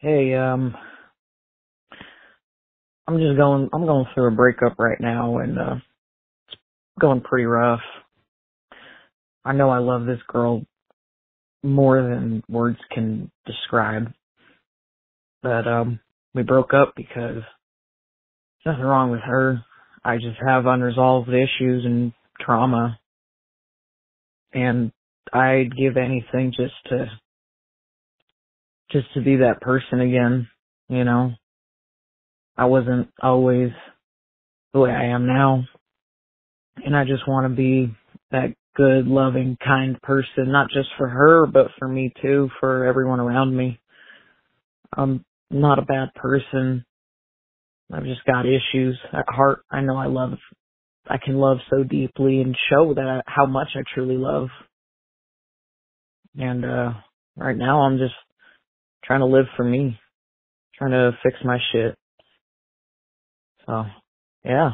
Hey, um, I'm just going, I'm going through a breakup right now and, uh, it's going pretty rough. I know I love this girl more than words can describe. But, um, we broke up because nothing wrong with her. I just have unresolved issues and trauma. And I'd give anything just to, just to be that person again, you know? I wasn't always the way I am now. And I just want to be that good, loving, kind person, not just for her, but for me too, for everyone around me. I'm not a bad person. I've just got issues at heart. I know I love, I can love so deeply and show that how much I truly love. And, uh, right now I'm just trying to live for me, trying to fix my shit. So, yeah.